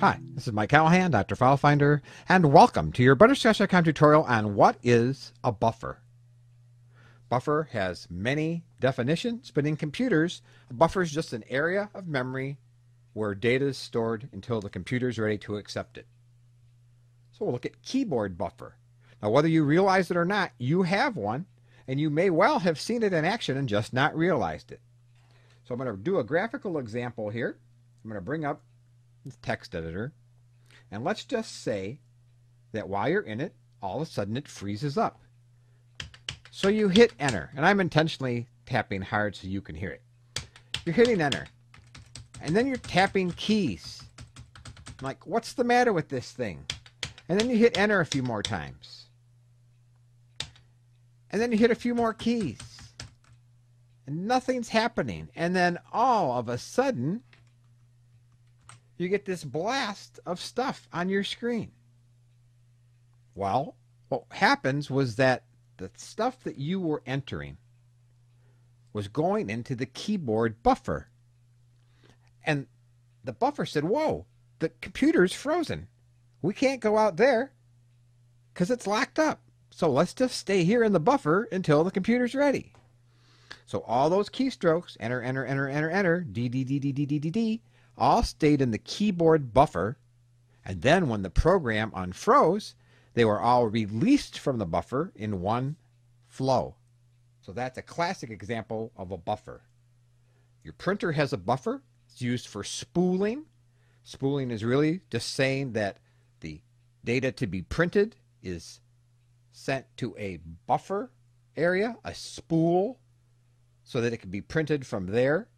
Hi, this is Mike Callahan, Dr. FileFinder, and welcome to your Butterscotch.com tutorial on what is a buffer. Buffer has many definitions, but in computers, a buffer is just an area of memory where data is stored until the computer is ready to accept it. So we'll look at keyboard buffer. Now, whether you realize it or not, you have one, and you may well have seen it in action and just not realized it. So I'm going to do a graphical example here. I'm going to bring up the text editor. And let's just say that while you're in it, all of a sudden it freezes up. So you hit enter, and I'm intentionally tapping hard so you can hear it. You're hitting enter, and then you're tapping keys. I'm like, what's the matter with this thing? And then you hit enter a few more times. And then you hit a few more keys. And nothing's happening. And then all of a sudden, you get this blast of stuff on your screen. Well, what happens was that the stuff that you were entering was going into the keyboard buffer. And the buffer said, Whoa, the computer's frozen. We can't go out there because it's locked up. So let's just stay here in the buffer until the computer's ready. So all those keystrokes, enter, enter, enter, enter, enter, D, D, D, D, D, D, D, D, all stayed in the keyboard buffer, and then when the program unfroze, they were all released from the buffer in one flow. So that's a classic example of a buffer. Your printer has a buffer. It's used for spooling. Spooling is really just saying that the data to be printed is sent to a buffer area, a spool, so that it can be printed from there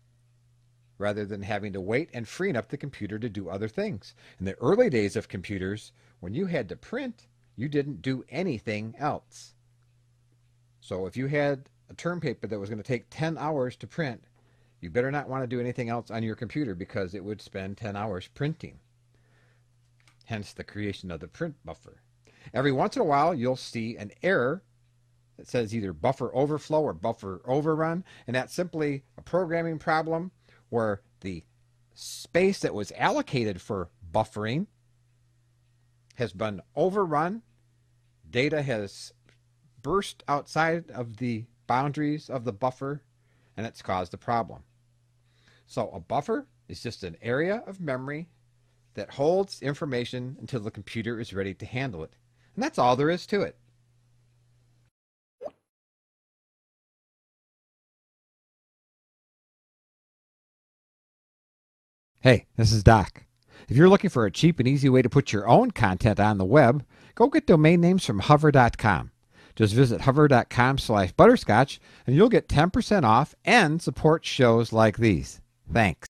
rather than having to wait and freeing up the computer to do other things. In the early days of computers, when you had to print, you didn't do anything else. So if you had a term paper that was going to take 10 hours to print, you better not want to do anything else on your computer because it would spend 10 hours printing. Hence the creation of the print buffer. Every once in a while, you'll see an error that says either buffer overflow or buffer overrun, and that's simply a programming problem where the space that was allocated for buffering has been overrun. Data has burst outside of the boundaries of the buffer and it's caused a problem. So a buffer is just an area of memory that holds information until the computer is ready to handle it. And that's all there is to it. Hey, this is Doc. If you're looking for a cheap and easy way to put your own content on the web, go get domain names from hover.com. Just visit hover.com slash butterscotch and you'll get 10% off and support shows like these. Thanks.